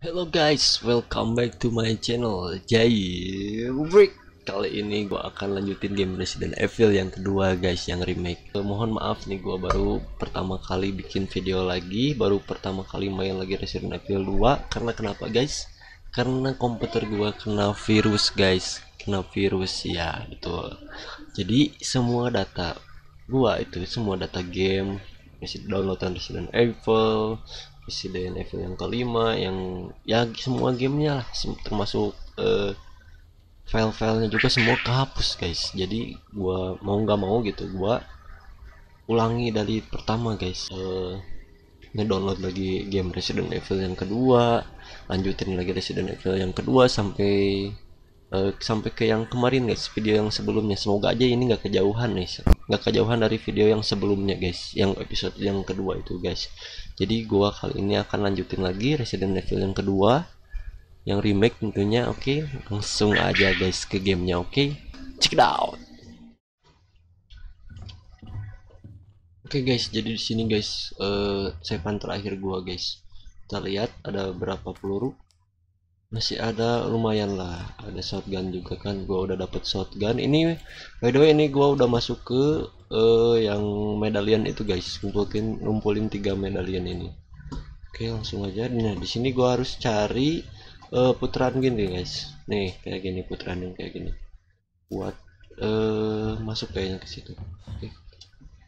Hello guys, welcome back to my channel. Jailbreak Kali ini gue akan lanjutin game Resident Evil yang kedua guys, yang remake. Eh, Mohon maaf nih gue baru pertama kali bikin video lagi Baru pertama kali main lagi Resident Evil 2 Karena kenapa guys? Karena komputer gue kena virus guys. Kena virus ya betul. Jadi semua data gua itu semua data game downloadan Resident Evil Resident Evil yang kelima yang ya semua gamenya lah. Termasuk eh, file-filenya juga semua kehapus guys. Jadi gua mau nggak mau gitu gua ulangi dari pertama guys. Eh ngedownload lagi game Resident Evil yang kedua lanjutin lagi Resident Evil yang kedua sampai eh, sampai ke yang kemarin guys. Video yang sebelumnya. Semoga aja ini nggak kejauhan nih nggak kejauhan dari video yang sebelumnya guys. Yang episode yang kedua itu guys. Jadi gua kali ini akan lanjutin lagi Resident Evil yang kedua. Yang remake tentunya oke. Langsung aja guys ke gamenya oke. Check it out. Oke guys. Jadi di sini guys eh savean terakhir gua guys. Kita lihat ada berapa peluru masih ada lumayan lah. Ada shotgun juga kan gua udah dapet shotgun. Ini by the way ini gua udah masuk ke eh, yang medalian itu guys. Ngumpulin ngumpulin tiga medalian ini. Oke langsung aja. Nah di sini gua harus cari eh, putaran gini guys. Nih kayak gini putaran yang kayak gini. Buat eh masuk kayaknya ke situ. Oke.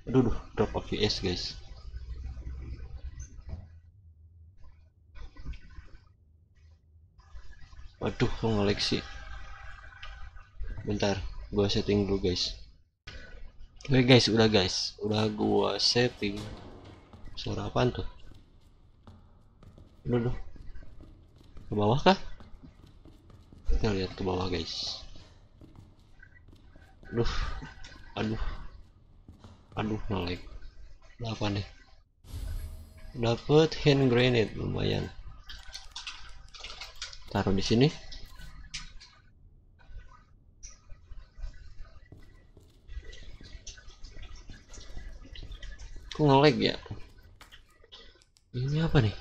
Aduh duh, drop OVS guys waduh kok sih. Bentar gua setting dulu guys. Oke guys udah guys. Udah gua setting. Suara apaan tuh? Duh. ke bawah kah? Kita lihat ke bawah guys. Aduh aduh. Aduh ngelag. Apa nih? Dapet hand grenade lumayan taruh di sini. Kok ngelag ya? Ini apa nih?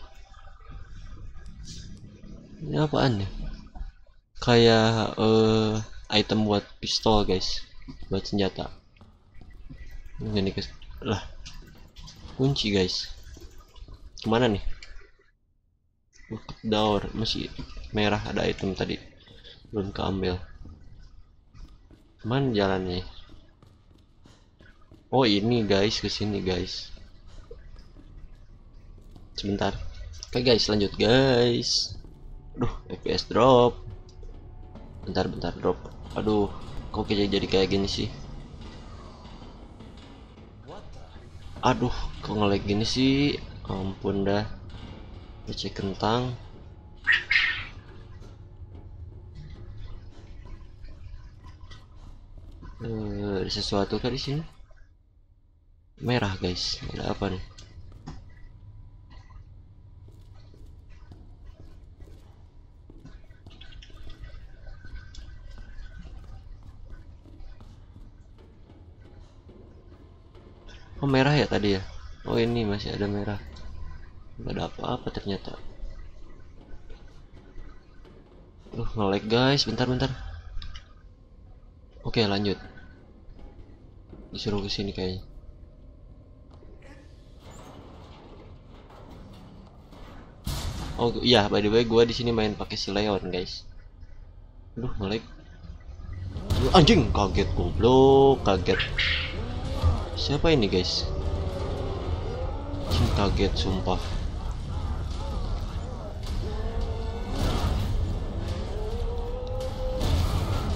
Ini apaan nih? Kayak eh item buat pistol guys. Buat senjata. Ini guys. Lah kunci guys. Ke mana nih? Bucket door masih merah ada item tadi. Belum keambil. Mana jalannya. Oh ini guys ke sini guys. Sebentar. Oke guys lanjut guys. Aduh fps drop. Bentar bentar drop. Aduh kok jadi jadi kayak gini sih? Aduh kok ngelag gini sih? Ampun dah. PC kentang Ada sesuatu kah di sini merah guys. Ada apa nih? Oh merah ya tadi ya? Oh ini masih ada merah. Gak ada apa-apa ternyata. Duh nge-lag guys. Bentar-bentar Oke lanjut Disuruh ke sini kayaknya. Oh iya by the way gua di sini main pakai si Leon guys. Aduh nge-lag. Anjing kaget goblok kaget. Siapa ini guys? Anjing kaget sumpah.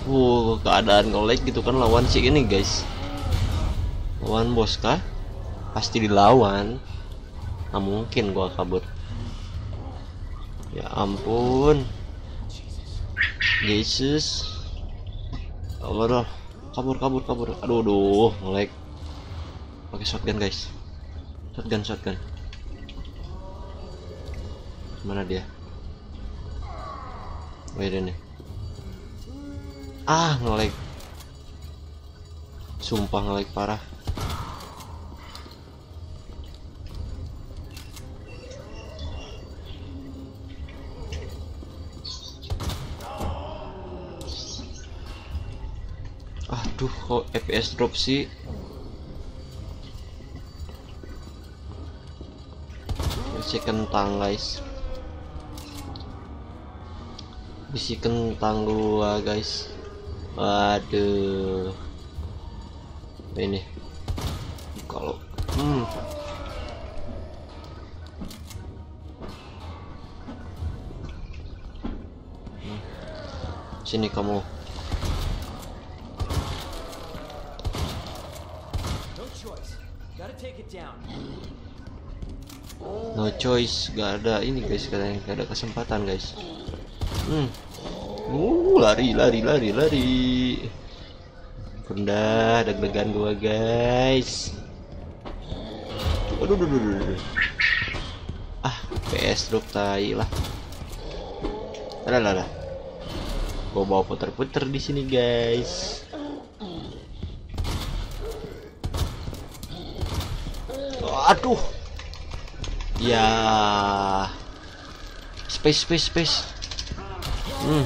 Wow, keadaan nge-lag gitu kan lawan si ini guys. Lawan bos kah? Pasti dilawan. Nah, mungkin gua kabur. Ya ampun. Yesus. Allah dah. Kabur kabur kabur. Aduh aduh, nge-lag. Pakai shotgun guys. Shotgun shotgun. Mana dia? Oh ini nih ah ngelag sumpah ngelag parah FPS drop sih. Masih kentang guys. Isi kentang gua guys. Waduh. Ini? Kalau hmm. Sini kamu no choice gak ada ini guys katanya. Gak ada kesempatan guys. Hmm. Uh lari lari lari lari. Rendah deg-degan gua guys. Aduh aduh aduh, aduh. ah PS drop tai lah. Ada lah lah. Gua bawa puter-puter di sini guys aduh ya. Space space space. Hmm.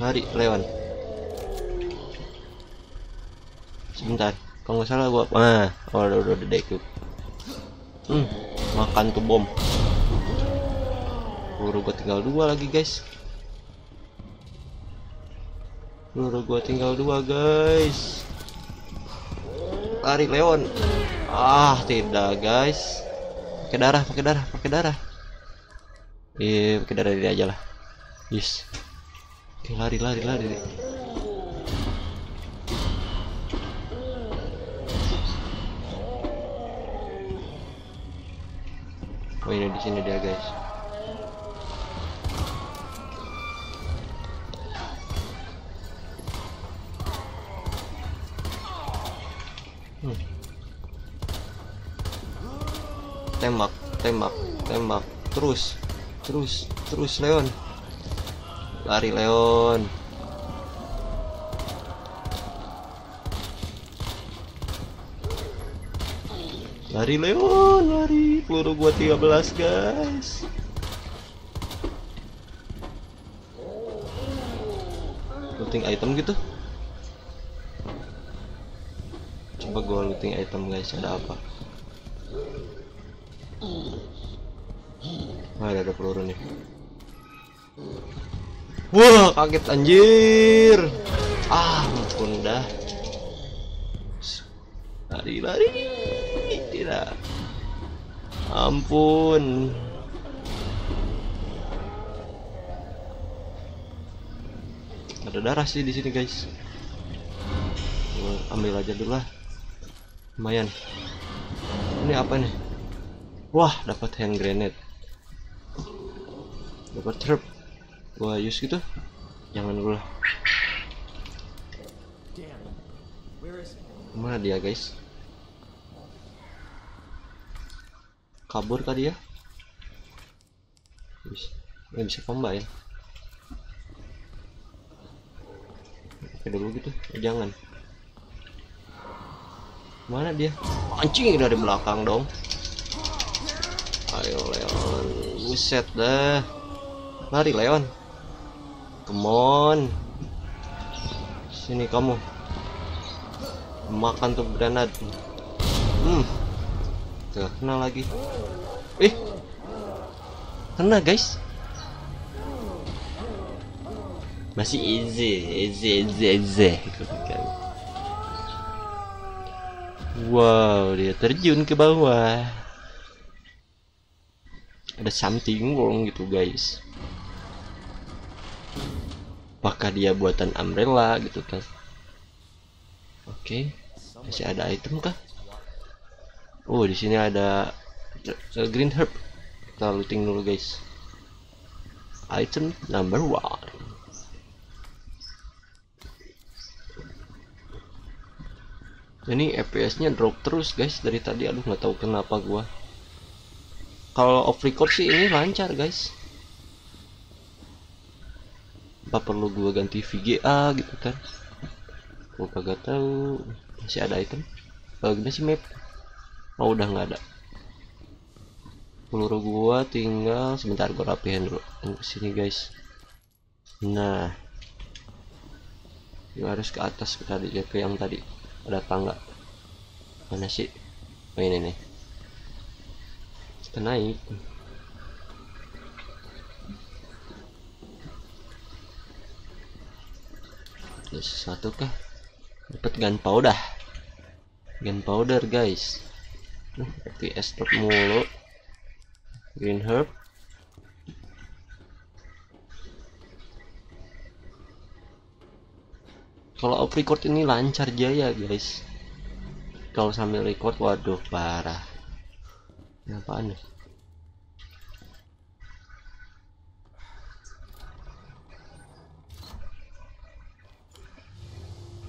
Lari Leon sebentar. Kalau nggak salah gua ah oh, udah udah udah dekut hmm makan tuh bom. Peluru gua tinggal dua lagi guys. Peluru gua tinggal dua guys lari Leon. Ah tidak guys. Pakai darah pakai darah pakai darah. Iya pakai darah ini aja lah. Yes. Oke, lari lari lari. Oh ini di sini dia guys tembak tembak tembak. Terus terus terus Leon. Lari Leon. Lari Leon lari. Peluru gua 13 guys. Looting item gitu? Coba gua looting item guys. Ada apa ada, peluru nih Wah, kaget anjir. Ah, ampun dah. Lari, lari. Tidak. Ampun. Ada darah sih di sini, guys. Ambil aja dulu lah. Lumayan. Ini apa nih? Wah, dapat hand grenade. Dapat trap gua use gitu. Jangan lah. Mana dia guys? Kabur kali ya bisa bisa combine. Oke dulu gitu eh, jangan. Mana dia? Anjing dari belakang dong. Ayo Leon buset dah lari Leon Come on. Sini kamu. Makan tuh granat. Hmm. Tuh, kena lagi. Eh. Kena, guys. Masih easy, easy, easy, easy. Wow, dia terjun ke bawah. Ada something wrong gitu, guys apakah dia buatan umbrella gitu kan oke. Okay. masih ada item kah? Oh di sini ada green herb. Kita looting dulu guys. Item number one. Ini FPS nya drop terus guys. Dari tadi aduh nggak tahu kenapa gua. Kalau off record sih ini lancar guys apa perlu gua ganti VGA gitu kan? Gua kagak tahu. Masih ada item? Kalau gini sih map? Oh udah nggak ada. Peluru gua tinggal sebentar gua rapihin dulu. Sini guys. Nah. Gue harus ke atas ke tadi ya ke yang tadi. Ada tangga. Mana sih? Oh ini nih. Kita naik. Ada sesuatu kah? Dapat gunpowder. Gunpowder guys. Nah, FPS mulu. Green herb. Kalau off record ini lancar jaya guys. Kalau sambil record waduh parah. Ini apaan nih?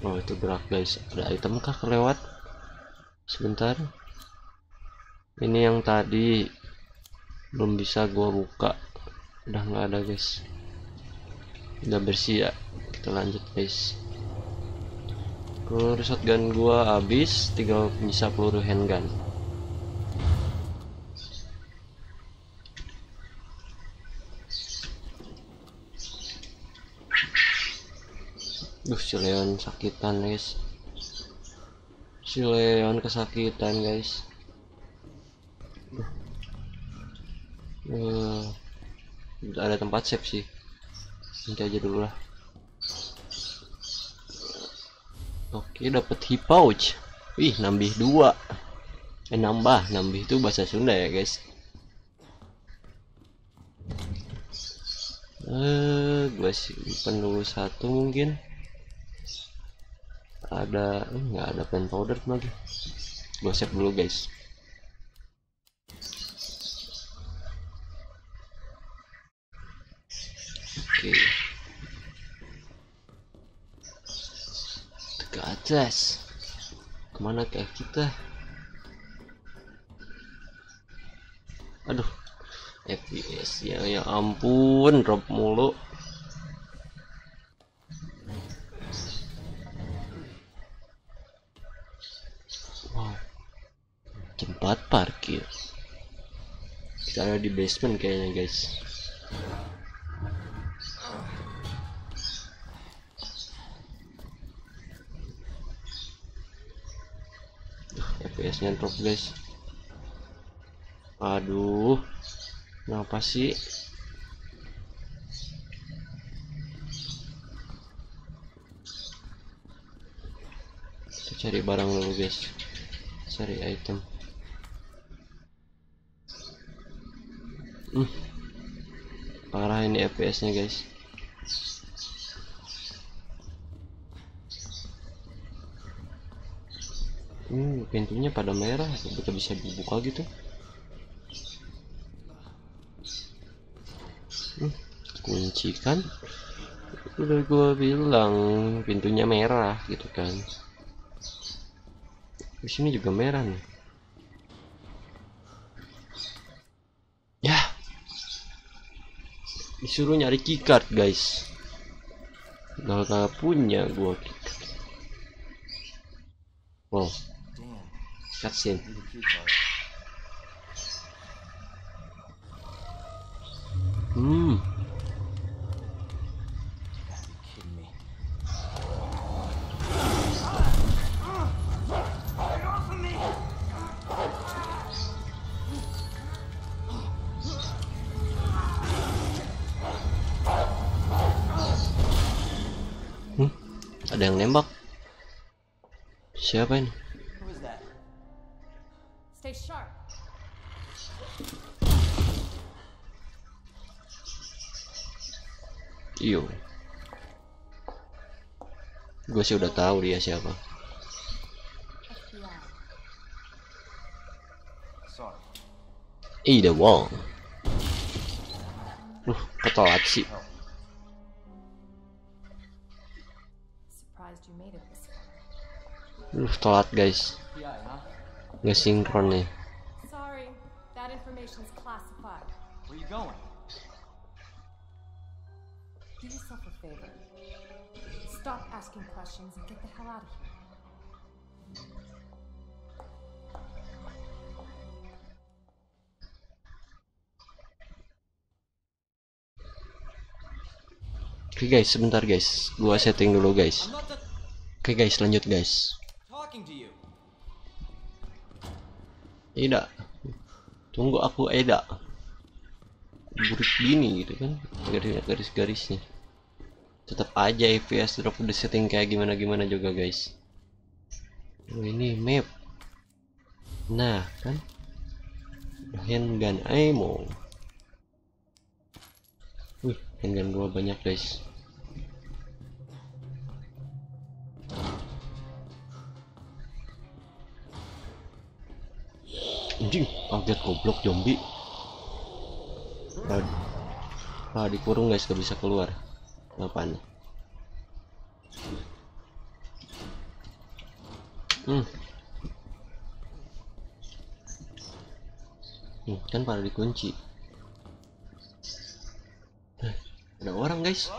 Oh itu gerak guys. Ada item kah kelewat? Sebentar. Ini yang tadi belum bisa gua buka. Udah nggak ada guys. Udah bersih ya. Kita lanjut guys. Peluru shotgun gua habis, tinggal bisa peluru handgun. Duh, si Leon sakitan guys. Si Leon kesakitan guys. Uh, ada tempat save sih. Nanti aja dulu lah. Oke, dapat hip pouch. Wih, nambah dua. Eh, nambah, nambah itu bahasa Sunda ya, guys. Eh, gua simpen dulu satu mungkin. Ada, eh, nggak ada pen powder lagi. Gua save dulu, guys. Oke. ke atas ke mana ke kita aduh FPS ya ya ampun drop mulu wow tempat parkir. Kita ada di basement kayaknya guys. FPS nya drop guys. Aduh kenapa sih? Cari barang dulu guys. Cari item hmm. parah ini FPS nya guys Hmm, pintunya pada merah, kita bisa dibuka gitu. Hmm, kunci kan? Udah gua bilang pintunya merah gitu kan. Di sini juga merah nih. Ya. Disuruh nyari keycard, guys. Gak punya gua keycard. Wow cutscene Hmm, ada yang nembak. Siapa ini? Stay sharp. Iyo. Gue sih udah tahu dia siapa. Ida Wong. Loh, kok telat sih? Loh, telat guys. Nggak sinkron nih. Sorry, that information's classified. Where you going? Do yourself a favor. Stop asking questions and get the hell out of here. Oke guys, sebentar guys. Gua setting dulu guys. Oke guys, lanjut guys. Eda. Tunggu aku Eda. Burik gini gitu kan. Garis-garisnya. Tetap aja FPS drop udah setting kayak gimana-gimana juga guys. Oh, ini map. Nah, kan. Handgun ammo. Wih, handgun gua banyak guys. Anjing, kaget goblok zombie. Nah, ah, dikurung guys, gak bisa keluar. Apaan? Hmm. Hmm, kan pada dikunci. Eh, ada orang guys.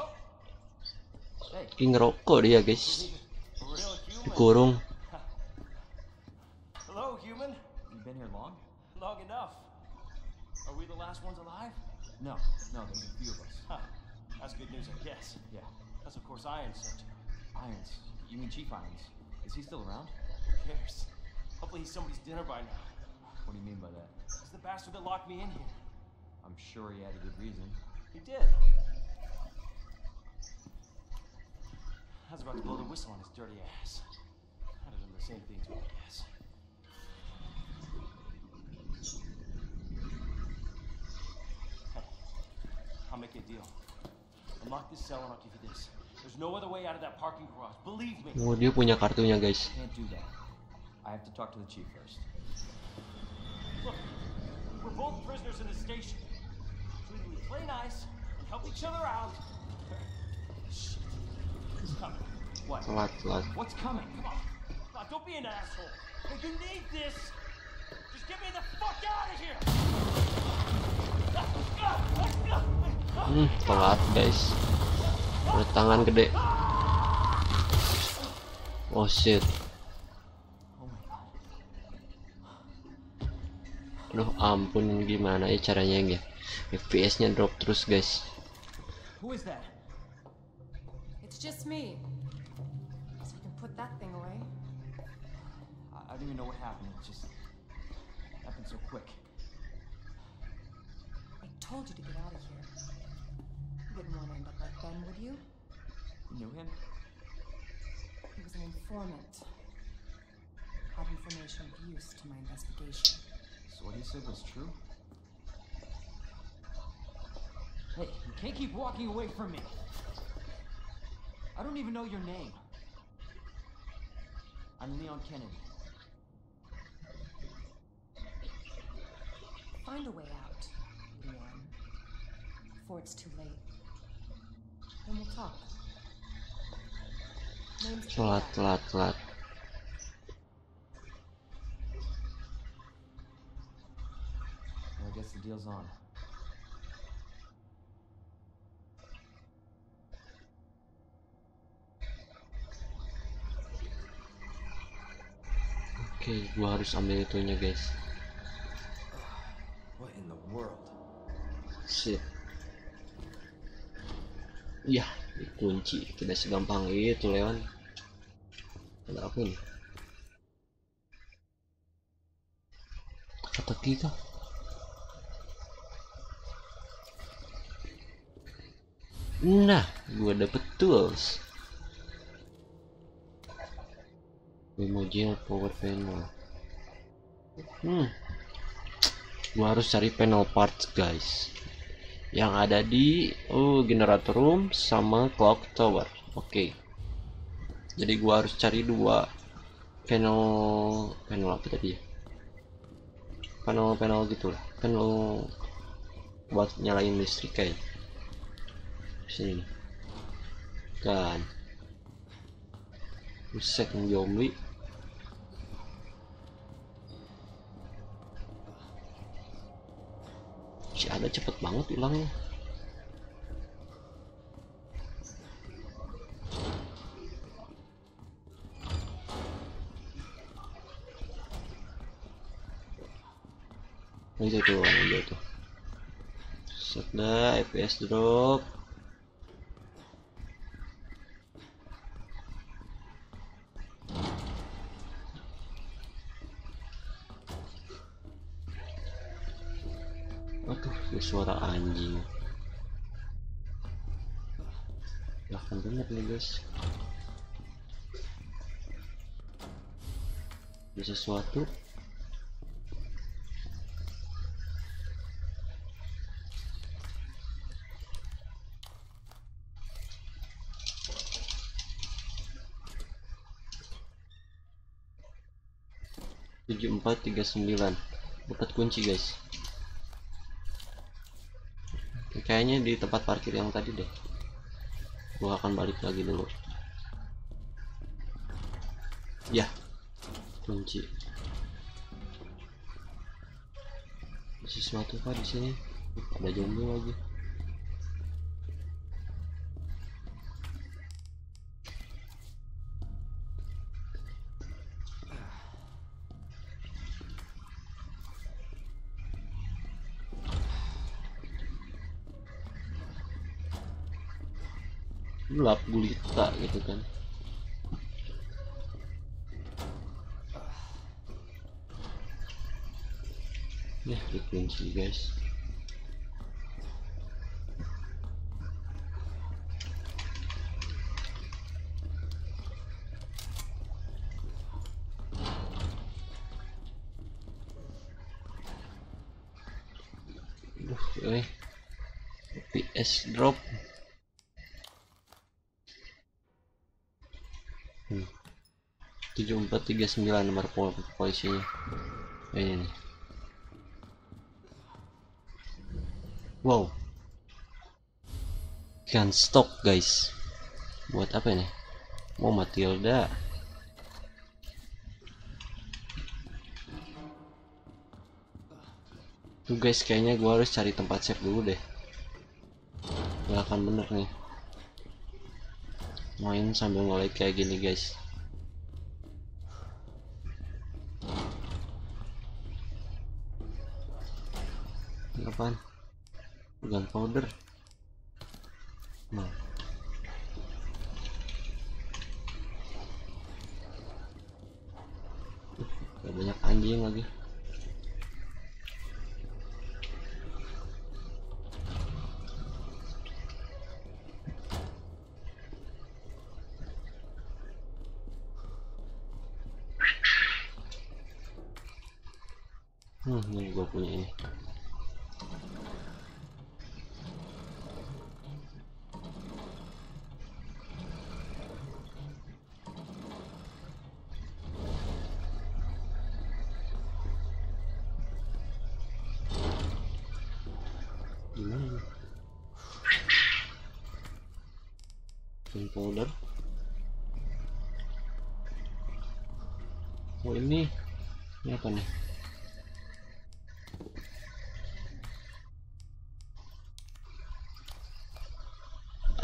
Ini ngerokok dia guys. Dikurung. You mean Chief Irons? Is he still around? Who cares? Hopefully he's somebody's dinner by now. What do you mean by that? He's the bastard that locked me in here. I'm sure he had a good reason. He did. I was about to blow the whistle on his dirty ass. I'd have done the same thing to guess. Hey, I'll make you a deal. Unlock this cell and I'll give you this. There's no other way out of that parking garage. Believe me. Oh, dia punya kartunya guys. Can't do that. I have to talk to the chief first. Look, we're both prisoners in the station. So either we play nice and help each other out. Shit. It's coming. What? Telat, telat. What's coming? Come on. On, don't be an asshole. If you need this. Just get me the fuck out of here. Hmm, telat guys. Ada tangan gede. Oh shit. Oh my god. Aduh ampun gimana ya caranya ya FPS nya drop terus guys Who is that? It's just me. So you can put that thing away. I, I don't even know what happened. It just happened so quick. I told you to get out of here. You wouldn't want to end up like Ben, would you? You knew him? He was an informant. Had information of use to my investigation. So what he said was true? Hey, you can't keep walking away from me. I don't even know your name. I'm Leon Kennedy. Find a way out, Leon. Before it's too late. Telat telat telat I guess the deal's on. oke gua harus ambil itunya guys What in the world? shit ya dikunci tidak segampang itu Leon. Ada apa ini? Kata kita. Nah gua dapet tools. Memojil power panel. Hmm. Gua harus cari panel parts guys yang ada di oh generator room sama clock tower. Oke. Jadi gua harus cari dua panel panel apa tadi ya? Panel panel gitulah. Panel buat nyalain listrik kayak sini. Kan. Buset zombie si ada cepet banget hilangnya. Itu tuh aja tuh. Set dah FPS drop suara anjing bahkan bener nih guys. Ada sesuatu. Tujuh empat tiga sembilan. Dapat kunci guys kayaknya di tempat parkir yang tadi deh. Gua akan balik lagi dulu. Ya kunci. Sesuatu kah di sini? Ada zombie lagi gelap gulita gitu kan. Ya dikunci guys 439 nomor pol polisinya. Ya, ini. Nih wow. Gun stop guys. Buat apa ini? Mau mati Matilda? Tuh guys kayaknya gua harus cari tempat save dulu deh. Gak akan bener nih. Main sambil ngelag kayak gini guys. Apaan? Gunpowder nah. Ada banyak anjing lagi. Hmm, ini gue punya ini. Gimana? ini? Gunpowder. Oh ini, apa nih?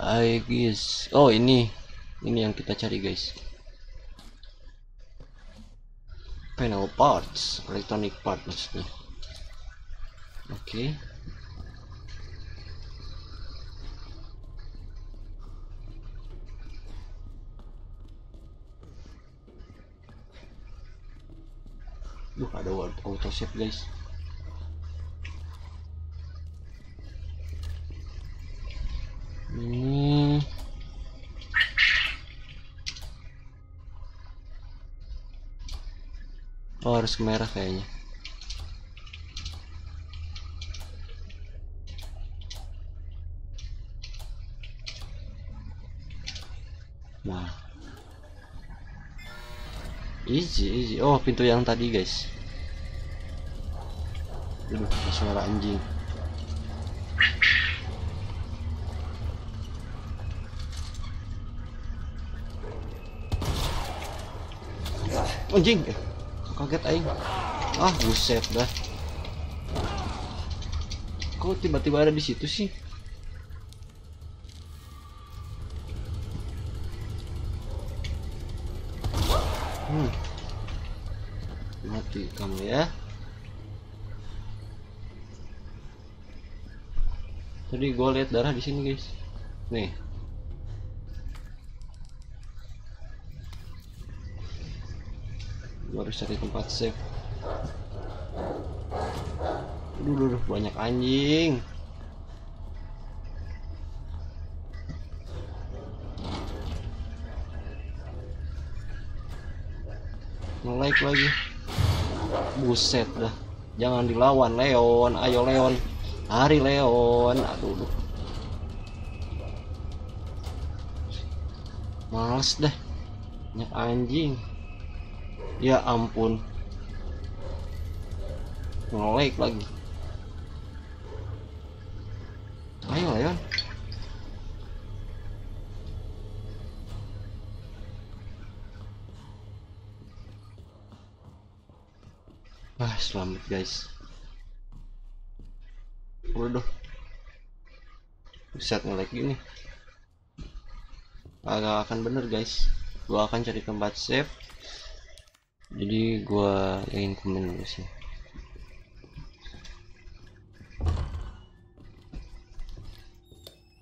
I guess oh ini. Ini yang kita cari guys. Panel parts electronic part maksudnya. Oke Duh ada auto save guys. Ini oh harus merah kayaknya nah easy easy oh pintu yang tadi guys. Aduh, suara anjing. Anjing. Kaget aing. Ah buset dah. Kok tiba-tiba ada di situ sih kamu ya. Tadi gue lihat darah di sini guys. Nih. Gue harus cari tempat safe. Aduh, aduh, banyak anjing. Like lagi buset dah. Jangan dilawan Leon. Ayo Leon. Hari Leon. Aduh aduh. males deh banyak anjing. Ya ampun. Ngelag lagi selamat guys. Waduh Buset ngelag gini. Agak akan bener guys. Gua akan cari tempat save. Jadi gua ingin komen dulu sih.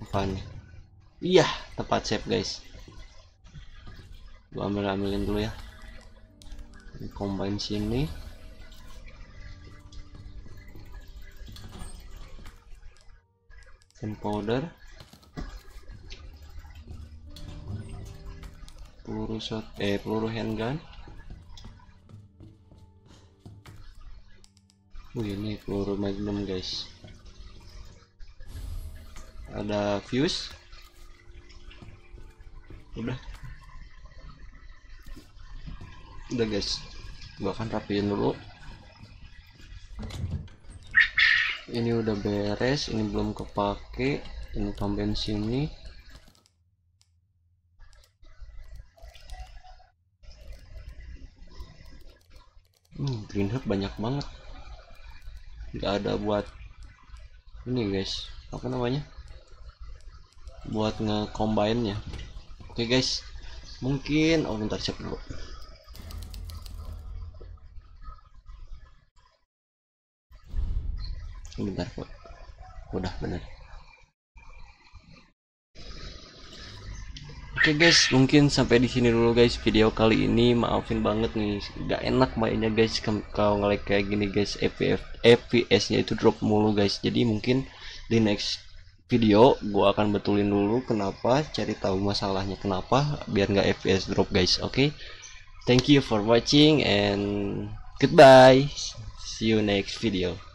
Apa nih? Iya tempat save guys. Gua ambil ambilin dulu ya. Combine sini powder. Peluru shot eh peluru handgun. Wih ini peluru magnum guys. Ada fuse. Udah. Udah guys. Gua akan rapiin dulu ini udah beres ini belum kepake ini pom bensin ini hmm, green herb banyak banget. Nggak ada buat ini guys. Apa namanya? Buat nge combine nya oke guys. Mungkin oh bentar siap dulu bentar kok udah bener Oke okay guys, mungkin sampai di sini dulu guys video kali ini. Maafin banget nih, gak enak mainnya guys kalau ngelag kayak gini guys. FPS FPS-nya itu drop mulu guys. Jadi mungkin di next video gua akan betulin dulu kenapa, cari tahu masalahnya kenapa biar nggak FPS drop guys. Oke. Okay? Thank you for watching and goodbye. See you next video.